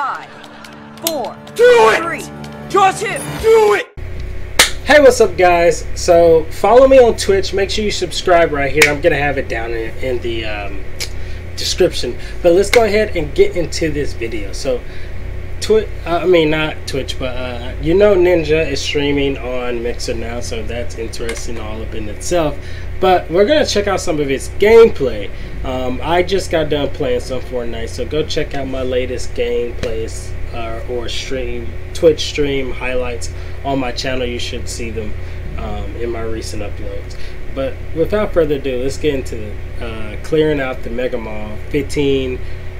Five, four, Do it! three, Just two. do it! Hey, what's up, guys? So follow me on Twitch. Make sure you subscribe right here. I'm gonna have it down in, in the um, description. But let's go ahead and get into this video. So, Twitch. Uh, I mean, not Twitch, but uh, you know, Ninja is streaming on Mixer now, so that's interesting all up in itself. But we're gonna check out some of its gameplay. Um, I just got done playing some Fortnite, so go check out my latest gameplays uh, or stream, Twitch stream highlights on my channel. You should see them um, in my recent uploads. But without further ado, let's get into uh, clearing out the Mega Mall 15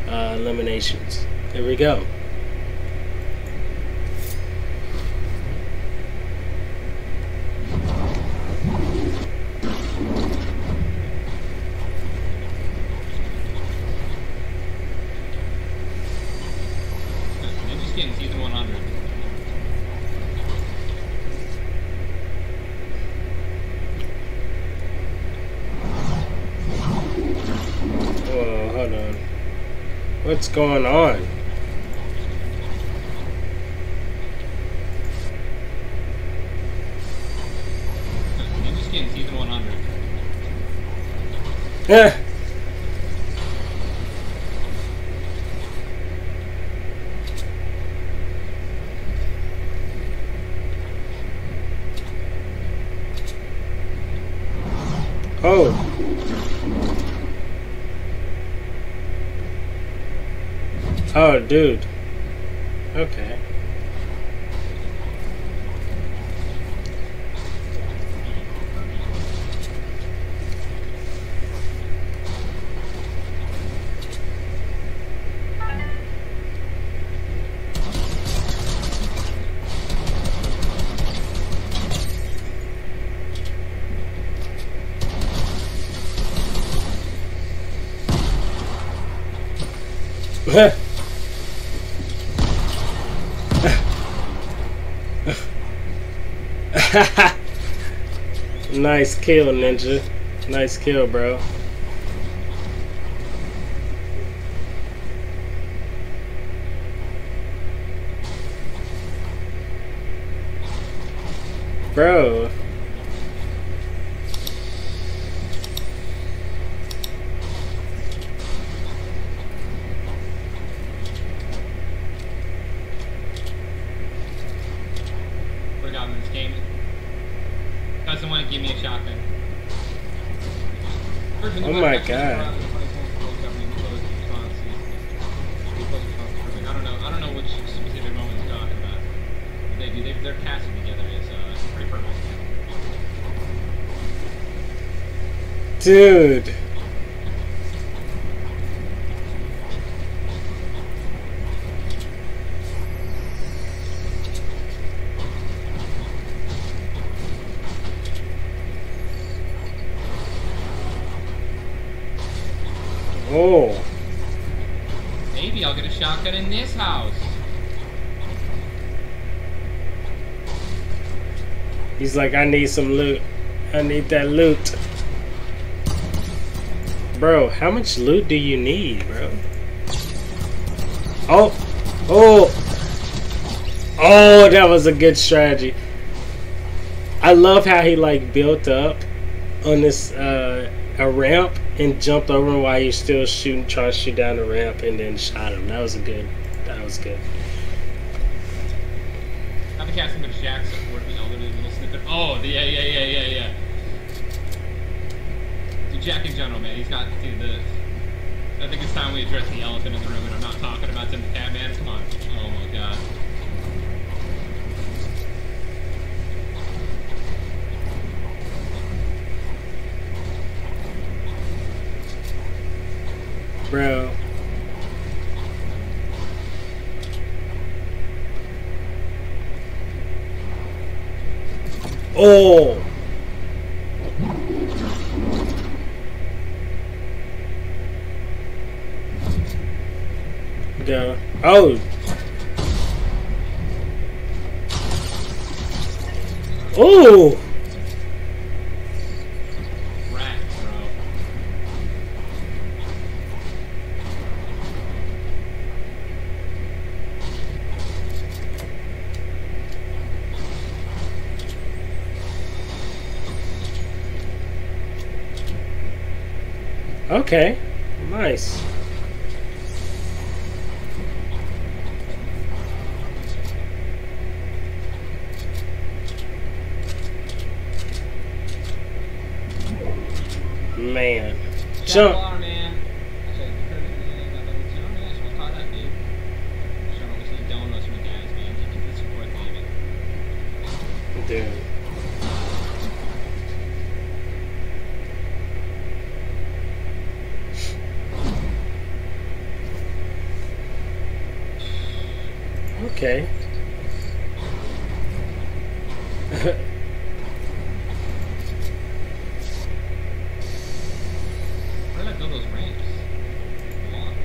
uh, eliminations. Here we go. Hold on. What's going on? Ninja Oh, dude. Okay. nice kill, Ninja. Nice kill, bro. Bro. What I got in this game? To give me a shotgun. Oh my God. I don't know. I don't know which specific moment you're talking about. They do. They, their casting together is uh, pretty perfect. Dude. Oh. Maybe I'll get a shotgun in this house. He's like, I need some loot. I need that loot. Bro, how much loot do you need, bro? Oh. Oh. Oh, that was a good strategy. I love how he like built up on this uh a ramp and jumped over him while he's still shooting trying to shoot down the ramp and then shot him. That was a good that was good. I've been casting Jackson for you know, the little snippet. Oh, the, yeah, yeah, yeah, yeah, yeah. Dude, Jack in general, man, he's got dude, the. I think it's time we address the elephant in the room, and I'm not talking about Tim the Tatman. Come on. Oh my god. Bro. Oh. Yeah. Oh. Oh. Rat, bro. Okay. Nice. Man. Jump. Jaguar, man. Actually, the curve is really not level two. Oh, yeah, so I'll call that, dude. Showing all these donuts from the guys, man. Keep the support gaming. Dude. Okay. Where did I build those ramps? Launch.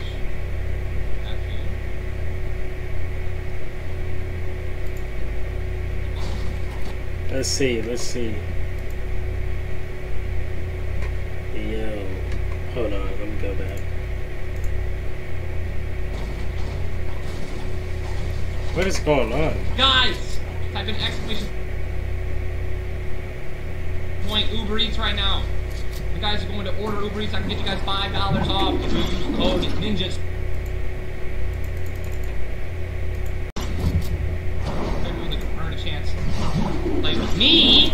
Actually. let's see, let's see. Yo. Hold on, let me go back. What is going on? Guys! Type in exclamation point Uber Eats right now. The guys are going to order Uber Eats. I can get you guys five dollars off if you use code Ninjas. Everyone that can earn a chance to play with me.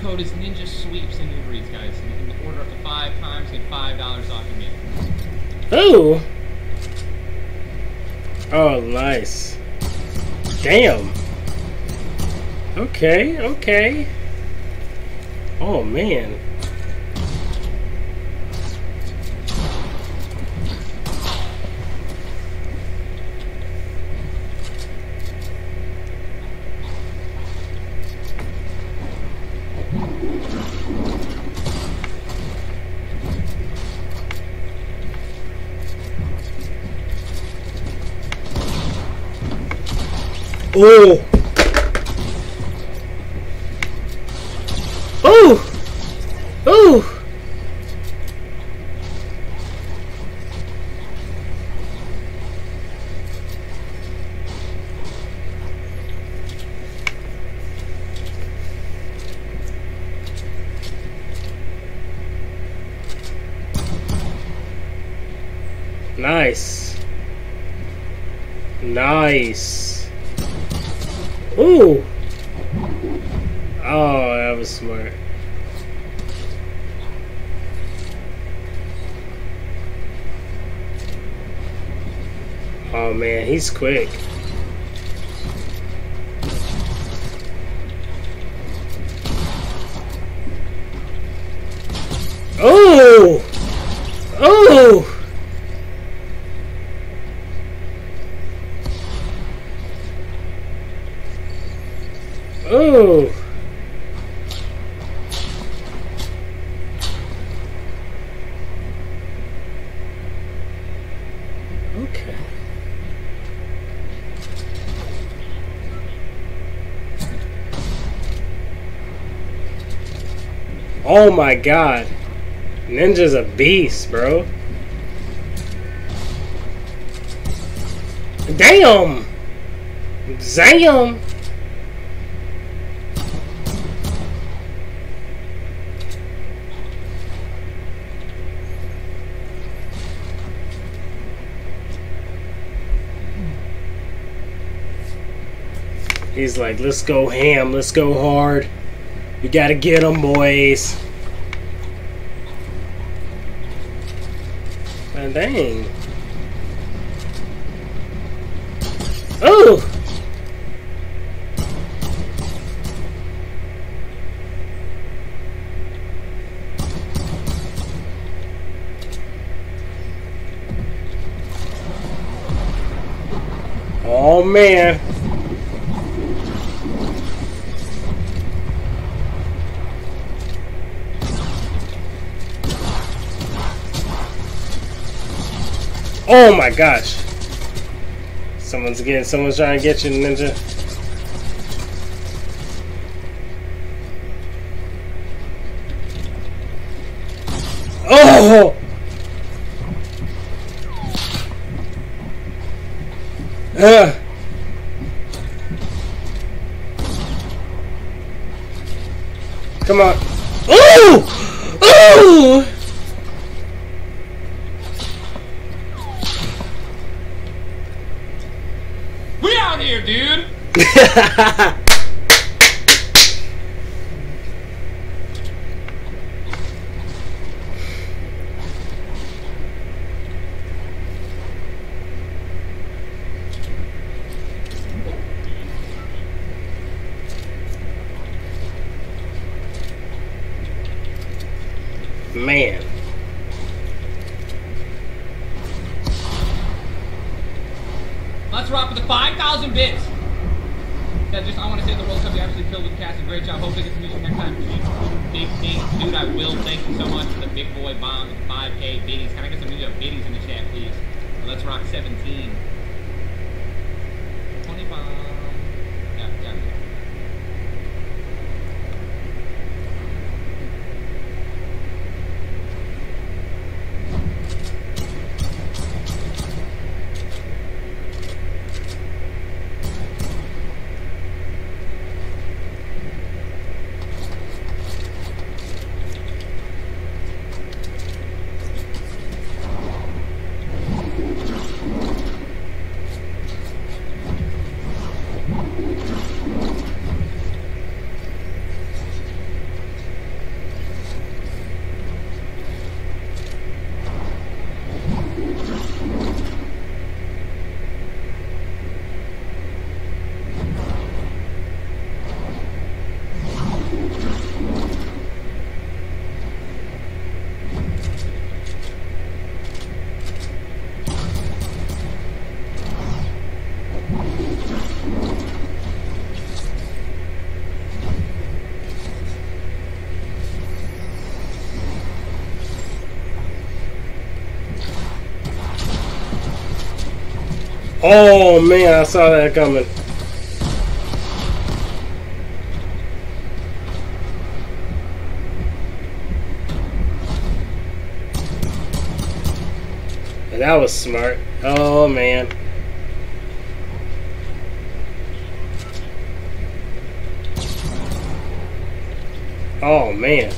Code is Ninja Sweeps in Uber Eats, guys. You can order up to five times, get five dollars off your meal. Ooh! Oh, nice. Damn. Okay, okay. Oh, man. Oh! Oh! Oh! Nice. Nice. Ooh. Oh, that was smart. Oh man, he's quick. Oh my god. Ninja's a beast, bro. Damn! Damn! He's like, let's go ham, let's go hard. We gotta get them, boys. And dang. Oh! Oh man. Oh my gosh. Someone's getting, someone's trying to get you, ninja. Oh! Ugh. Man. Let's rock with the 5,000 bits. Yeah, just I want to say the World Cup is absolutely filled with cast. A great job. Hope they get the music next time. Big thing, dude. I will. Thank you so much for the big boy bomb and 5K biddies. Can I get some music biddies in the chat, please? Let's rock 17. 20 bomb. Yeah, yeah, yeah. Oh man, I saw that coming. And that was smart. Oh man. Oh man.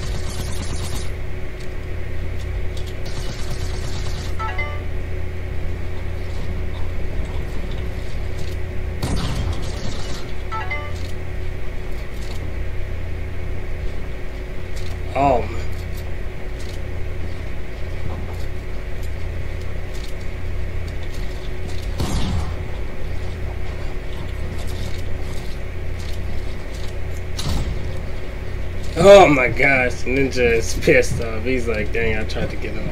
Oh. Oh my gosh, Ninja is pissed off. He's like, dang, I tried to get him.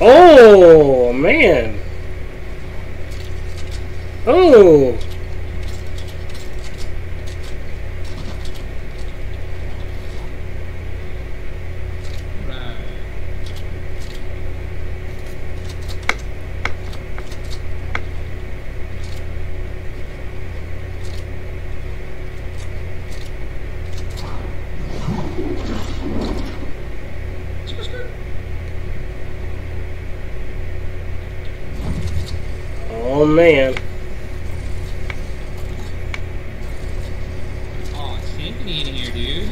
Oh man. Oh. Oh man. Oh, it's Symphony in here, dude.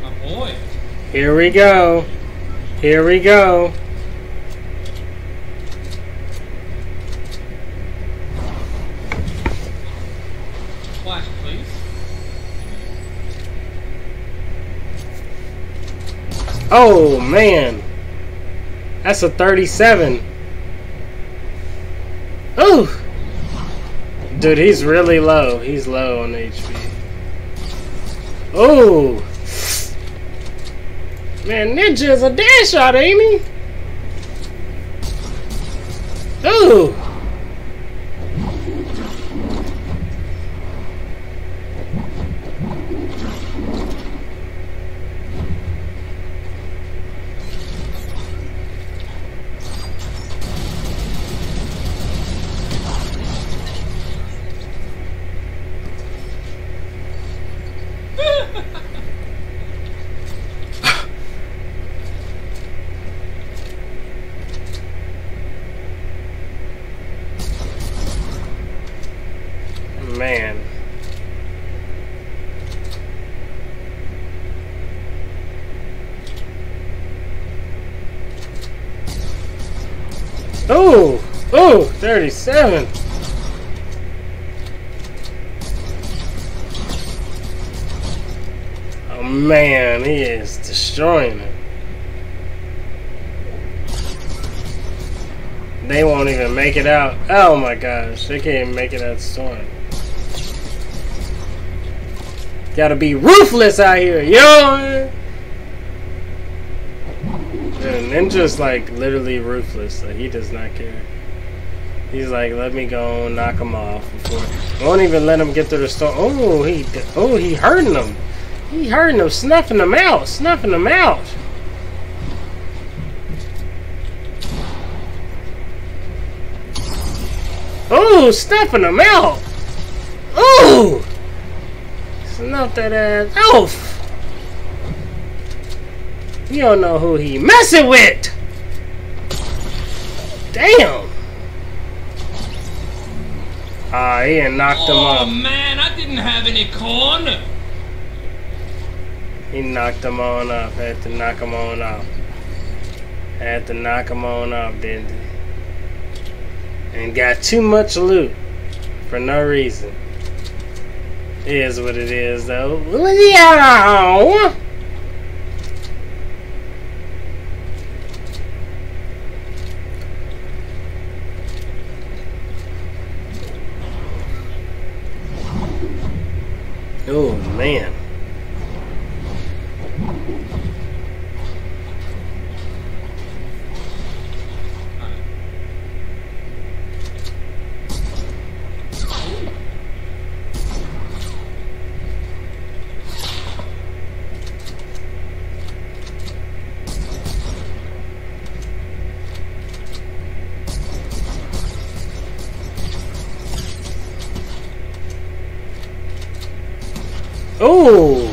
My boy. Here we go. Here we go. Flash, please. Oh man. That's a 37. Ooh. Dude, he's really low. He's low on HP. Oh. Man, Ninja is a dash shot, ain't he? Ooh. Man. Ooh, 37. Oh man, he is destroying it. They won't even make it out. Oh my gosh, they can't make it out storm. Gotta be ruthless out here, yo! And Ninja's like literally ruthless. Like he does not care. He's like, let me go knock him off before. Won't even let him get through the store. Oh, he, oh, he hurting him. He hurting him, snuffing him out, snuffing him out. Oh, snuffing him out. Oh, snuff that ass off. You don't know who he messing with. Damn. Ah, he had knocked him Oh off. man, I didn't have any corn. He knocked him on off. Had to knock him on off. Had to knock him on off, didn't he? And got too much loot for no reason. It is what it is, though. Yeah. Oh man. Oh!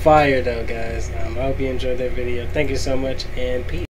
Fire though, guys. Um, I hope you enjoyed that video. Thank you so much and peace.